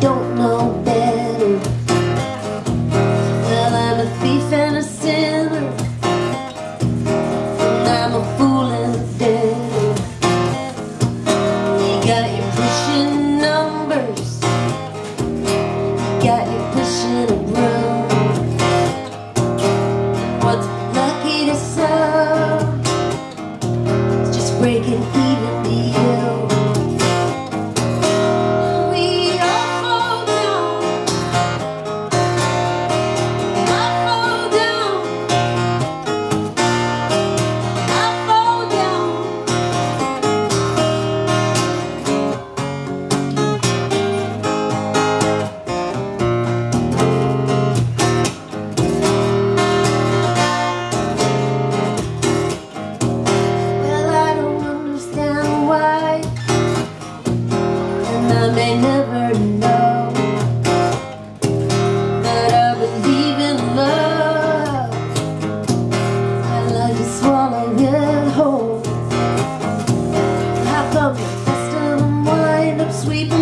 don't know better. Well, I'm a thief and a sinner. And I'm a fool and a debtor. You got your pushing numbers. You got your pushing a broom. What's lucky to sell? It's just breaking even to you May never know that I believe in love I let to swallow it whole. How come you twist and wind up sweeping?